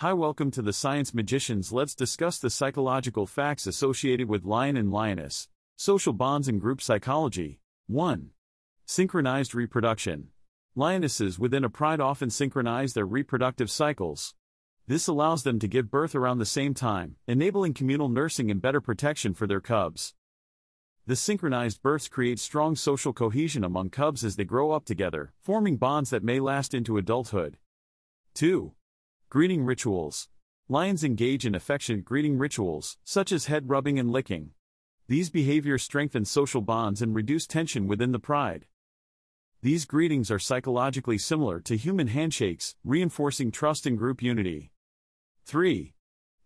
Hi, welcome to the Science Magicians. Let's discuss the psychological facts associated with lion and lioness, social bonds and group psychology. 1. Synchronized reproduction. Lionesses within a pride often synchronize their reproductive cycles. This allows them to give birth around the same time, enabling communal nursing and better protection for their cubs. The synchronized births create strong social cohesion among cubs as they grow up together, forming bonds that may last into adulthood. 2. Greeting rituals. Lions engage in affectionate greeting rituals, such as head rubbing and licking. These behaviors strengthen social bonds and reduce tension within the pride. These greetings are psychologically similar to human handshakes, reinforcing trust and group unity. 3.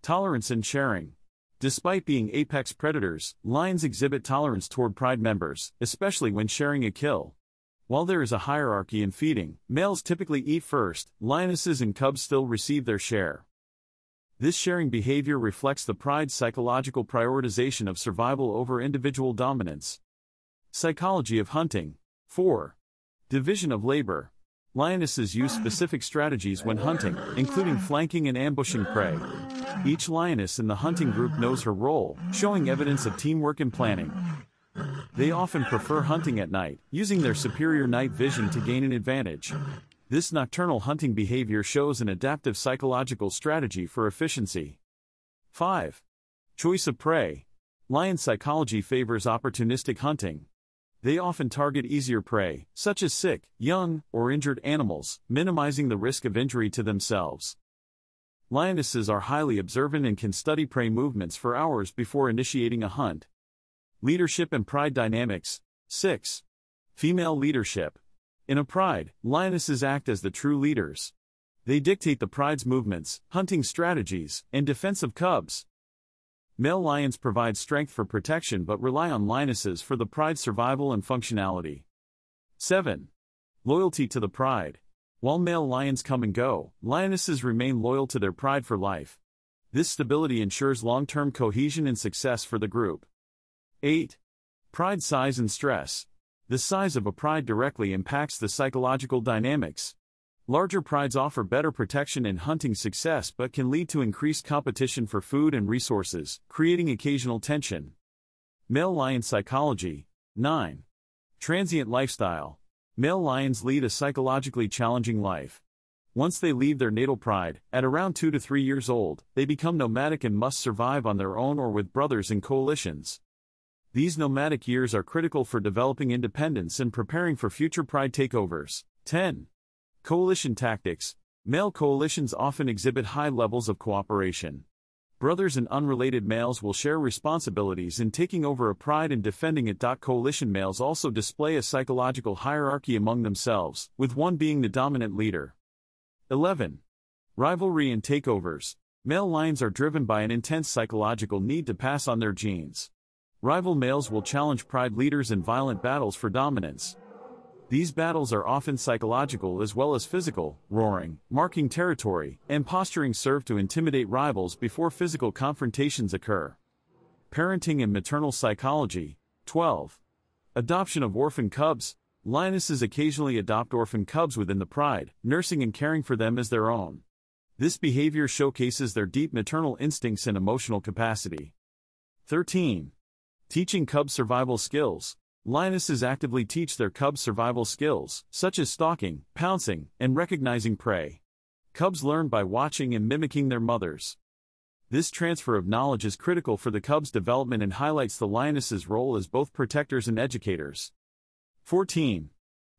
Tolerance and sharing. Despite being apex predators, lions exhibit tolerance toward pride members, especially when sharing a kill. While there is a hierarchy in feeding, males typically eat first, lionesses and cubs still receive their share. This sharing behavior reflects the pride's psychological prioritization of survival over individual dominance. Psychology of hunting. 4. Division of labor. Lionesses use specific strategies when hunting, including flanking and ambushing prey. Each lioness in the hunting group knows her role, showing evidence of teamwork and planning. They often prefer hunting at night, using their superior night vision to gain an advantage. This nocturnal hunting behavior shows an adaptive psychological strategy for efficiency. 5. Choice of prey. Lion psychology favors opportunistic hunting. They often target easier prey, such as sick, young, or injured animals, minimizing the risk of injury to themselves. Lionesses are highly observant and can study prey movements for hours before initiating a hunt. Leadership and Pride Dynamics 6. Female Leadership. In a pride, lionesses act as the true leaders. They dictate the pride's movements, hunting strategies, and defense of cubs. Male lions provide strength for protection but rely on lionesses for the pride's survival and functionality. 7. Loyalty to the pride. While male lions come and go, lionesses remain loyal to their pride for life. This stability ensures long term cohesion and success for the group. 8. Pride size and stress. The size of a pride directly impacts the psychological dynamics. Larger prides offer better protection and hunting success but can lead to increased competition for food and resources, creating occasional tension. Male lion psychology. 9. Transient lifestyle. Male lions lead a psychologically challenging life. Once they leave their natal pride, at around 2 to 3 years old, they become nomadic and must survive on their own or with brothers in coalitions. These nomadic years are critical for developing independence and preparing for future pride takeovers. 10. Coalition tactics. Male coalitions often exhibit high levels of cooperation. Brothers and unrelated males will share responsibilities in taking over a pride and defending it. Coalition males also display a psychological hierarchy among themselves, with one being the dominant leader. 11. Rivalry and takeovers. Male lions are driven by an intense psychological need to pass on their genes. Rival males will challenge pride leaders in violent battles for dominance. These battles are often psychological as well as physical, roaring, marking territory, and posturing serve to intimidate rivals before physical confrontations occur. Parenting and maternal psychology. 12. Adoption of orphan cubs. Lionesses occasionally adopt orphan cubs within the pride, nursing and caring for them as their own. This behavior showcases their deep maternal instincts and emotional capacity. 13. Teaching cub survival skills. Lionesses actively teach their cubs survival skills, such as stalking, pouncing, and recognizing prey. Cubs learn by watching and mimicking their mothers. This transfer of knowledge is critical for the cub's development and highlights the lioness's role as both protectors and educators. 14.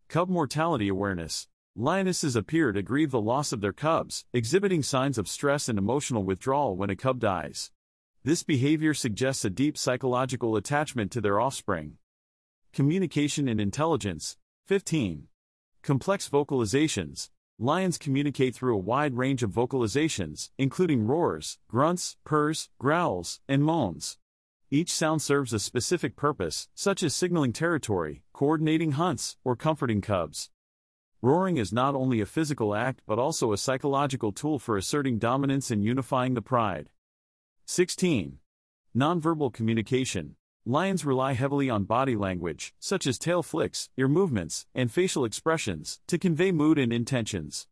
Cub mortality awareness. Lionesses appear to grieve the loss of their cubs, exhibiting signs of stress and emotional withdrawal when a cub dies. This behavior suggests a deep psychological attachment to their offspring. Communication and Intelligence 15. Complex vocalizations. Lions communicate through a wide range of vocalizations, including roars, grunts, purrs, growls, and moans. Each sound serves a specific purpose, such as signaling territory, coordinating hunts, or comforting cubs. Roaring is not only a physical act but also a psychological tool for asserting dominance and unifying the pride. 16. Nonverbal communication. Lions rely heavily on body language, such as tail flicks, ear movements, and facial expressions, to convey mood and intentions.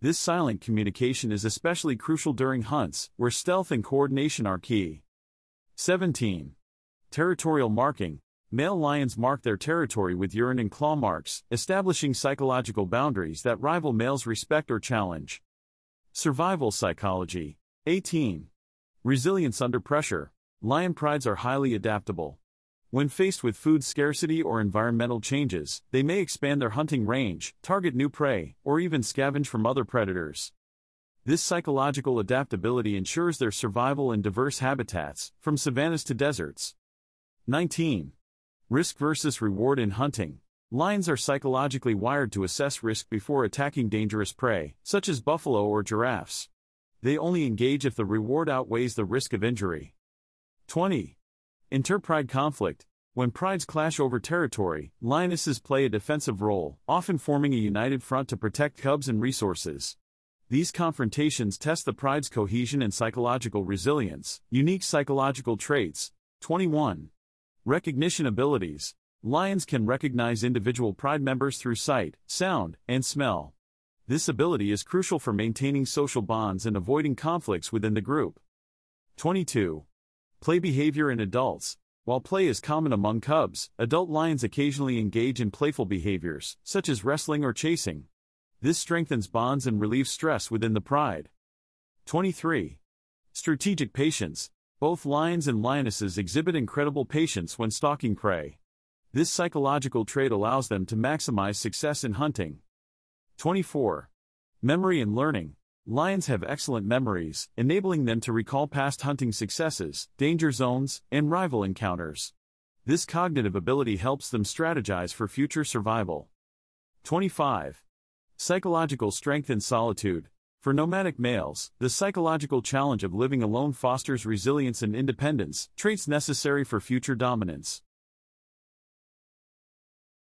This silent communication is especially crucial during hunts, where stealth and coordination are key. 17. Territorial marking. Male lions mark their territory with urine and claw marks, establishing psychological boundaries that rival males respect or challenge. Survival psychology. 18. Resilience under pressure. Lion prides are highly adaptable. When faced with food scarcity or environmental changes, they may expand their hunting range, target new prey, or even scavenge from other predators. This psychological adaptability ensures their survival in diverse habitats, from savannas to deserts. 19. Risk versus reward in hunting. Lions are psychologically wired to assess risk before attacking dangerous prey, such as buffalo or giraffes. They only engage if the reward outweighs the risk of injury. 20. Interpride conflict. When prides clash over territory, lionesses play a defensive role, often forming a united front to protect cubs and resources. These confrontations test the pride's cohesion and psychological resilience. Unique psychological traits. 21. Recognition abilities. Lions can recognize individual pride members through sight, sound, and smell. This ability is crucial for maintaining social bonds and avoiding conflicts within the group. 22. Play behavior in adults. While play is common among cubs, adult lions occasionally engage in playful behaviors, such as wrestling or chasing. This strengthens bonds and relieves stress within the pride. 23. Strategic patience. Both lions and lionesses exhibit incredible patience when stalking prey. This psychological trait allows them to maximize success in hunting. 24. Memory and learning. Lions have excellent memories, enabling them to recall past hunting successes, danger zones, and rival encounters. This cognitive ability helps them strategize for future survival. 25. Psychological strength and solitude. For nomadic males, the psychological challenge of living alone fosters resilience and independence, traits necessary for future dominance.